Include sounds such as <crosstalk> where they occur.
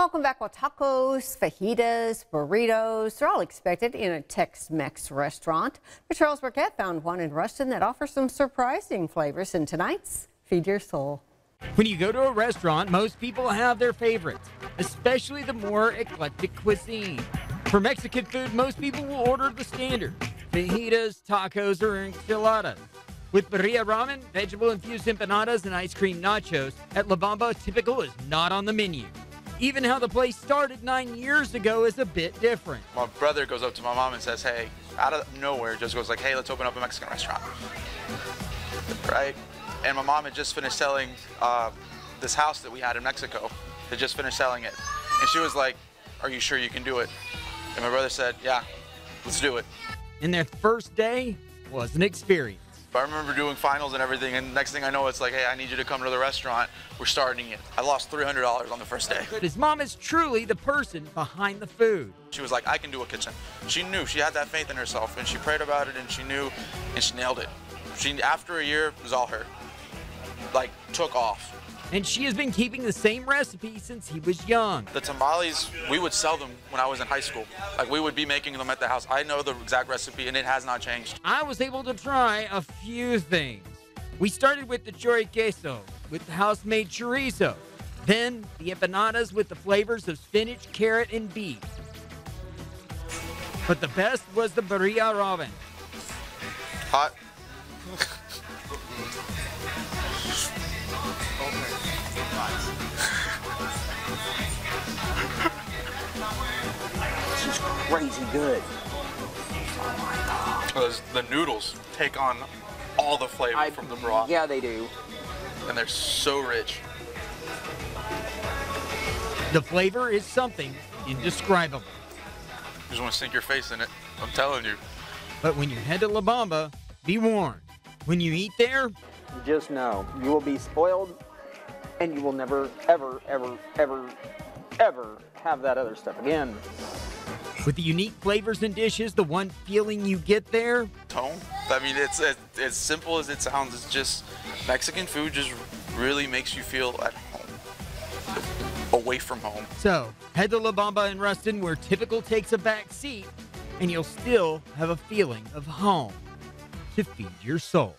Welcome back. Well, tacos, fajitas, burritos, they're all expected in a Tex-Mex restaurant. But Charles Burkett found one in Ruston that offers some surprising flavors in tonight's Feed Your Soul. When you go to a restaurant, most people have their favorites, especially the more eclectic cuisine. For Mexican food, most people will order the standard fajitas, tacos, or enchiladas. With birria ramen, vegetable infused empanadas, and ice cream nachos, at La Bamba, typical is not on the menu. Even how the place started nine years ago is a bit different. My brother goes up to my mom and says, hey, out of nowhere, just goes like, hey, let's open up a Mexican restaurant. Right? And my mom had just finished selling uh, this house that we had in Mexico. Had just finished selling it. And she was like, are you sure you can do it? And my brother said, yeah, let's do it. And their first day was an experience. I remember doing finals and everything, and next thing I know, it's like, hey, I need you to come to the restaurant. We're starting it. I lost $300 on the first day. But his mom is truly the person behind the food. She was like, I can do a kitchen. She knew, she had that faith in herself, and she prayed about it, and she knew, and she nailed it. She, after a year, it was all her. Like, took off. And she has been keeping the same recipe since he was young. The tamales, we would sell them when I was in high school. Like we would be making them at the house. I know the exact recipe and it has not changed. I was able to try a few things. We started with the chori queso, with the house-made chorizo. Then the empanadas with the flavors of spinach, carrot, and beef. But the best was the birria ramen. Hot. <laughs> This is crazy good. Oh, those, the noodles take on all the flavor I, from the broth. Yeah, they do. And they're so rich. The flavor is something indescribable. You just want to sink your face in it. I'm telling you. But when you head to La Bamba, be warned. When you eat there, Just know you will be spoiled and you will never, ever, ever, ever, ever have that other stuff again. with the unique flavors and dishes, the one feeling you get there, Tone. I mean, it's as, as simple as it sounds. It's just Mexican food just really makes you feel at home, away from home. So, head to La Bamba in Ruston where typical takes a back seat, and you'll still have a feeling of home to feed your soul.